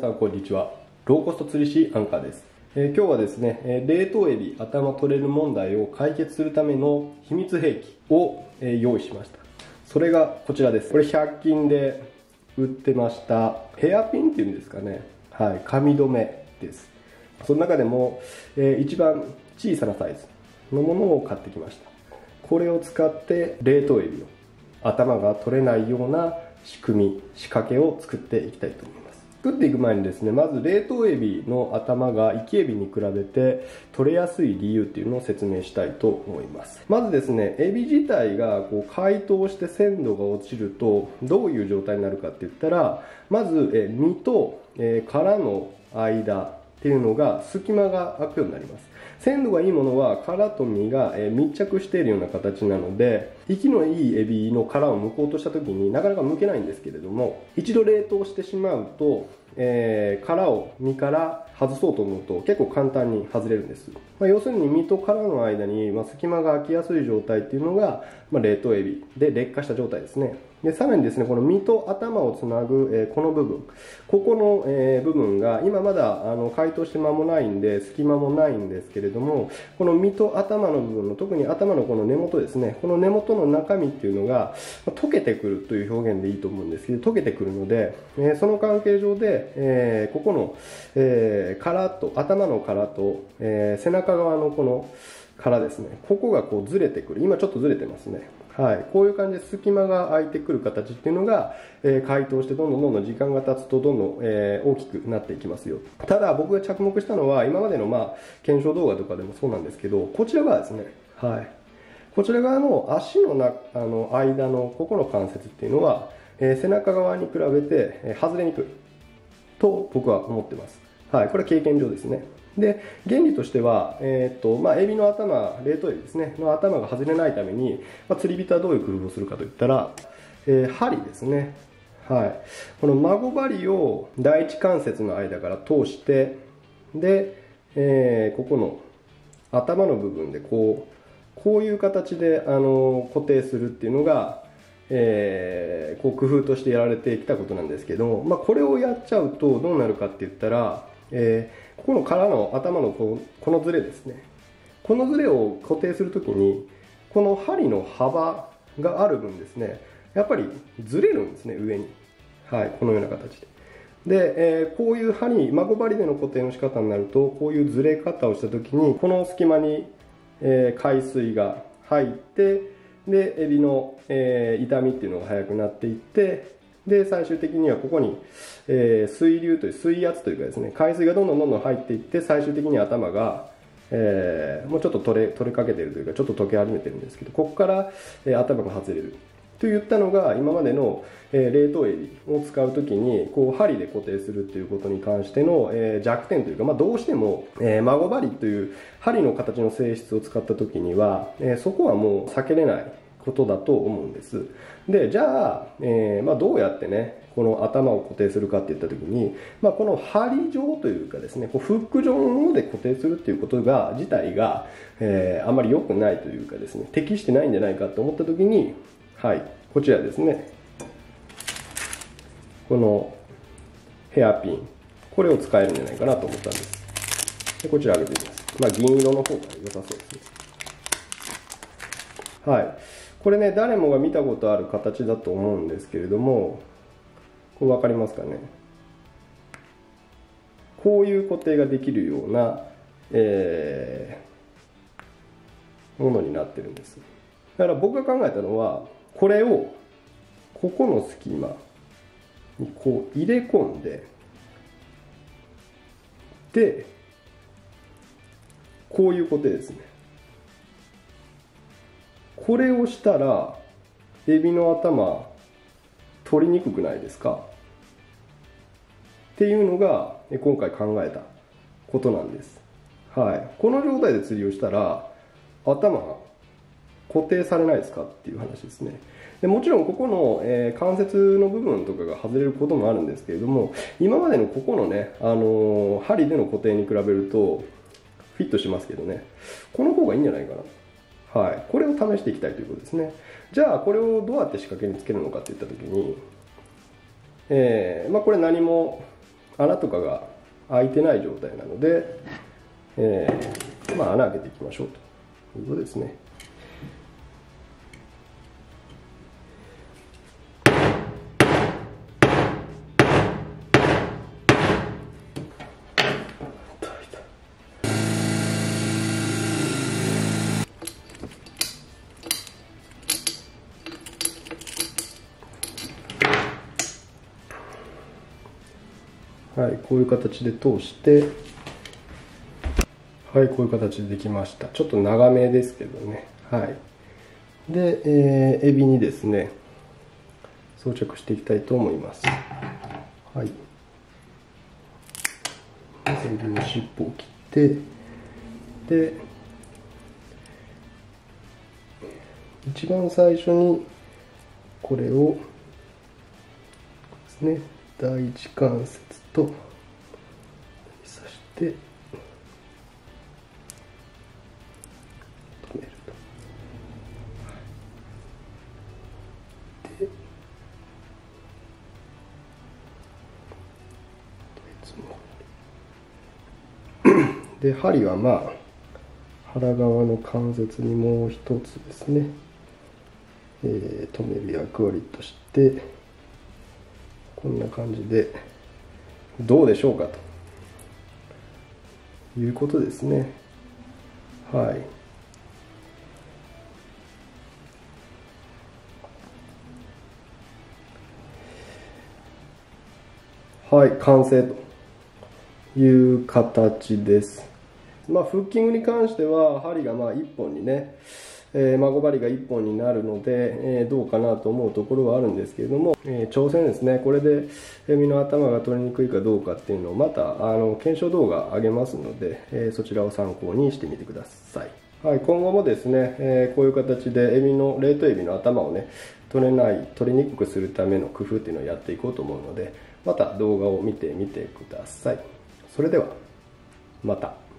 さんこんにちは。ローコスト釣り師アンカーです、えー、今日はですね、え冷凍エビ頭取れる問題を解決するための秘密兵器を、え用意しました。それがこちらです。これ100均で売ってましたヘアピンっていうんですかね。はい髪留めです。その中でも、えー、一番小さなサイズのものを買ってきました。これを使って冷凍エビを頭が取れないような仕組み仕掛けを作っていきたいと思います。作っていく前にですねまず冷凍エビの頭が生きエビに比べて取れやすい理由っていうのを説明したいと思います。まずですねエビ自体がこう解凍して鮮度が落ちるとどういう状態になるかって言ったらまずえ身とえ殻の間っていうのが隙間が空くようになります。鮮度がいいものは殻と身が密着しているような形なので息のいいエビの殻を剥こうとした時になかなか剥けないんですけれども一度冷凍してしまうと、えー、殻を身から外そうと思うと結構簡単に外れるんです、まあ、要するに身と殻の間に、ま隙間が空きやすい状態っていうのが、ま、冷凍エビで劣化した状態ですね。でさらにですねこの身と頭をつなぐ、えー、この部分。ここの、えー、部分が今まだあの解凍して間もないんで隙間もないんですけれどもこの身と頭の部分の特に頭のこの根元ですね。この根元の中身っていうのが、ま、溶けてくるという表現でいいと思うんですけど溶けてくるので、えー、その関係上で、え、ここの、え、殻と頭の殻と、え、背中側のこの殻ですね。ここがこうずれてくる。今ちょっとずれてますね。はい、こういう感じで隙間が空いてくる形っていうのが、えー、解凍してどんどんどんどん時間が経つとどんどん、えー、大きくなっていきますよ。ただ僕が着目したのは今までの、まあ、検証動画とかでもそうなんですけどこちら側ですね、はい、こちら側の足のなあの間のここの関節っていうのは、えー、背中側に比べて、え外れにくいと僕は思ってます、はい、これは経験上ですね。で原理としては、えーとまあ、エビの頭冷凍エビですねの頭が外れないために、まあ、釣り人はどういう工夫をするかといったら、えー、針ですね。はい。この孫針を第一関節の間から通してで、えー、ここの頭の部分でこうこういう形であの固定するっていうのがえー、こう工夫としてやられてきたことなんですけども、まあ、これをやっちゃうとどうなるかって言ったら、えここの殻の頭のここのズレですね。このズレを固定するときにこの針の幅がある分ですねやっぱりずれるんですね上に。はいこのような形で。で、えー、こういう針孫針での固定の仕方になるとこういうずれ方をした時にこの隙間に、えー、海水が入ってでエビの、えー、痛みっていうのが速くなっていってで最終的にはここに、えー、水流という水圧というかですね海水がどんどんどんどん入っていって最終的に頭が、えー、もうちょっと取れ取れかけてるというかちょっと溶け始めてるんですけどここから、えー、頭が外れる。といったのが今までの、え冷凍エビを使う時にこう針で固定するということに関しての、え弱点というか、まあ、どうしても、え孫針という針の形の性質を使った時には、えそこはもう避けれない。ことだと思うんです。で、じゃあ、えー、まあ、どうやってね、この頭を固定するかっていった時に、まあ、この針状というかですね、こうフック状のもので固定するっていうことが、自体が、えー、あまり良くないというかですね、適してないんじゃないかと思った時に、はい、こちらですね、このヘアピン、これを使えるんじゃないかなと思ったんです。でこちら上げてみます。まあ、銀色の方が良さそうですね。はい。これね誰もが見たことある形だと思うんですけれどもこれ分かりますかね？こういう固定ができるような、えー、ものになってるんです。だから僕が考えたのはこれをここの隙間にこう入れ込んででこういう固定ですね。これをしたらエビの頭取りにくくないですか？っていうのが今回考えたことなんです、はい、この状態で釣りをしたら頭固定されないですか？っていう話ですね。でもちろんここの、えー、関節の部分とかが外れることもあるんですけれども今までのここのね、あのー、針での固定に比べるとフィットしますけどね。この方がいいんじゃないかな。はい、これを試していきたいということですね。じゃあこれをどうやって仕掛けにつけるのかっていった時に、えーまあ、これ何も穴とかが開いてない状態なので、えー、まあ、穴開けていきましょうということですね。はい、こういう形で通してはいこういう形でできました。ちょっと長めですけどね。はい。で、えー、エビにですね装着していきたいと思います。はい。エビの尻尾を切ってで一番最初にこれをですね第一関節と刺して止めると。でで針はまあ腹側の関節にもう一つですね、えー、止める役割としてこんな感じでどうでしょうかということですね。はい。はい完成という形です。まあフッキングに関しては針がまあ1本にねえー、孫針が1本になるので、えー、どうかなと思うところはあるんですけれども、えー、挑戦ですね。これで身の頭が取りにくいかどうかっていうのをまたあの検証動画上げますので、えそちらを参考にしてみてください。はい、今後もですね、えこういう形でエビの冷凍エビの頭をね取れない取りにくくするための工夫っていうのをやっていこうと思うのでまた動画を見てみてください。それではまた。